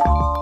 Música